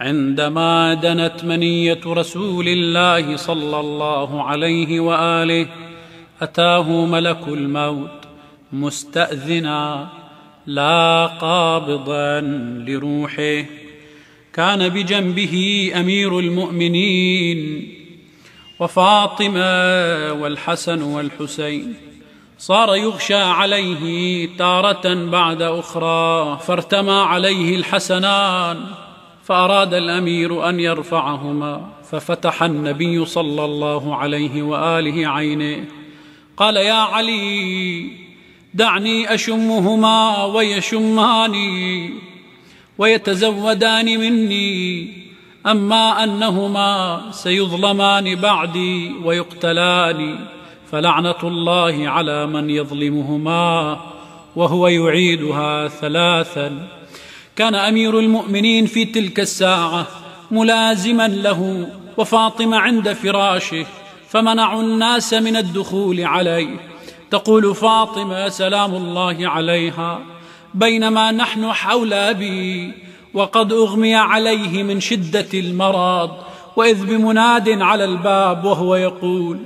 عندما دنت منية رسول الله صلى الله عليه وآله أتاه ملك الموت مستأذنا لا قابضا لروحه. كان بجنبه أمير المؤمنين وفاطمة والحسن والحسين. صار يغشى عليه تارة بعد أخرى فارتمى عليه الحسنان. فأراد الأمير أن يرفعهما ففتح النبي صلى الله عليه وآله عينه قال يا علي دعني أشمهما ويشماني ويتزودان مني أما أنهما سيظلمان بعدي ويقتلان. فلعنة الله على من يظلمهما وهو يعيدها ثلاثا. كان أمير المؤمنين في تلك الساعة ملازما له وفاطمة عند فراشه فمنعوا الناس من الدخول عليه. تقول فاطمة سلام الله عليها بينما نحن حول أبي وقد أغمي عليه من شدة المرض وإذ بمناد على الباب وهو يقول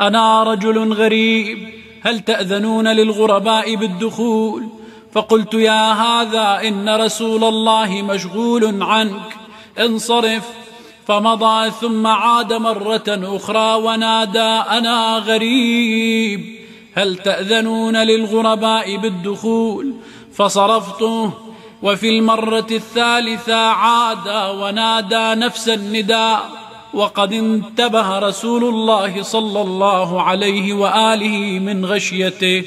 أنا رجل غريب هل تأذنون للغرباء بالدخول؟ فقلت يا هذا إن رسول الله مشغول عنك. انصرف. فمضى ثم عاد مرة أخرى ونادى أنا غريب. هل تأذنون للغرباء بالدخول؟ فصرفته. وفي المرة الثالثة عاد ونادى نفس النداء. وقد انتبه رسول الله صلى الله عليه وآله من غشيته.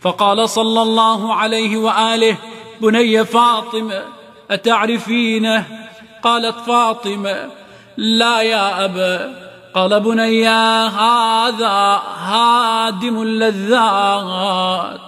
فقال صلى الله عليه وآله بني فاطمة اتعرفينه قالت فاطمة لا يا أبا. قال بني هذا هادم اللذات.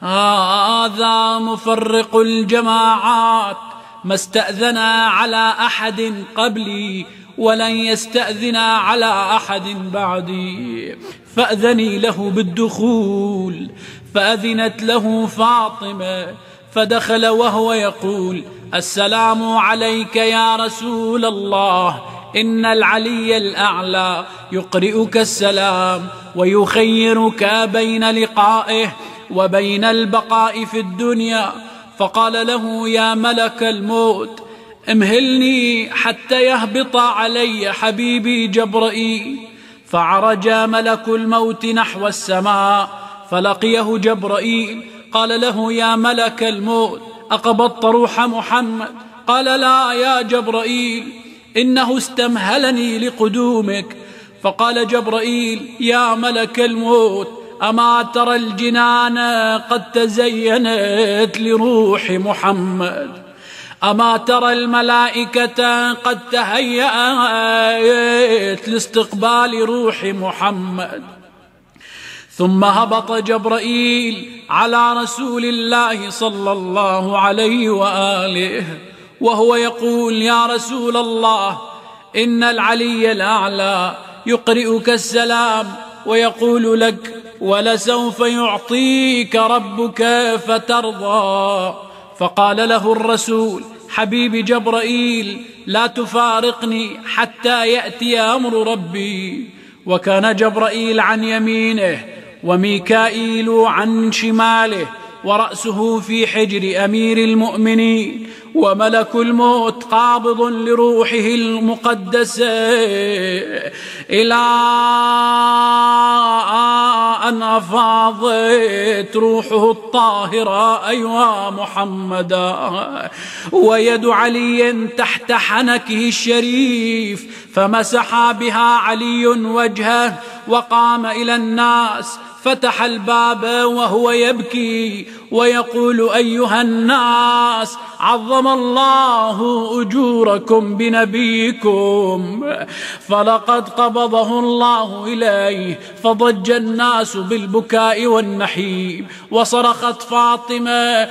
هذا مفرق الجماعات. ما استأذنا على أحد قبلي ولن يستأذنا على أحد بعدي. فأذني له بالدخول فأذنت له فاطمة فدخل وهو يقول السلام عليك يا رسول الله إن العلي الأعلى يقرئك السلام ويخيرك بين لقائه وبين البقاء في الدنيا. فقال له يا ملك الموت امهلني حتى يهبط علي حبيبي جبرائيل فعرج ملك الموت نحو السماء فلقيه جبرائيل قال له يا ملك الموت أقبضت روح محمد؟ قال لا يا جبرائيل إنه استمهلني لقدومك. فقال جبرائيل يا ملك الموت أما ترى الجنان قد تزينت لروح محمد؟ أما ترى الملائكة قد تهيأت لاستقبال روح محمد؟ ثم هبط جبرائيل على رسول الله صلى الله عليه وآله وهو يقول يا رسول الله إن العلي الأعلى يقرئك السلام ويقول لك ولسوف يعطيك ربك فترضى فقال له الرسول حبيب جبرائيل لا تفارقني حتى يأتي أمر ربي وكان جبرائيل عن يمينه وميكائيل عن شماله ورأسه في حجر أمير المؤمنين وملك الموت قابض لروحه المقدسة. إلى أن أفاضت روحه الطاهرة أيها محمدا ويد علي تحت حنكه الشريف فمسح بها علي وجهه وقام إلى الناس فتح الباب وهو يبكي ويقول ايها الناس عظم الله اجوركم بنبيكم فلقد قبضه الله اليه فضج الناس بالبكاء والنحيب وصرخت فاطمه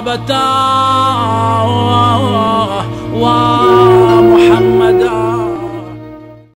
وابتاه ومحمدا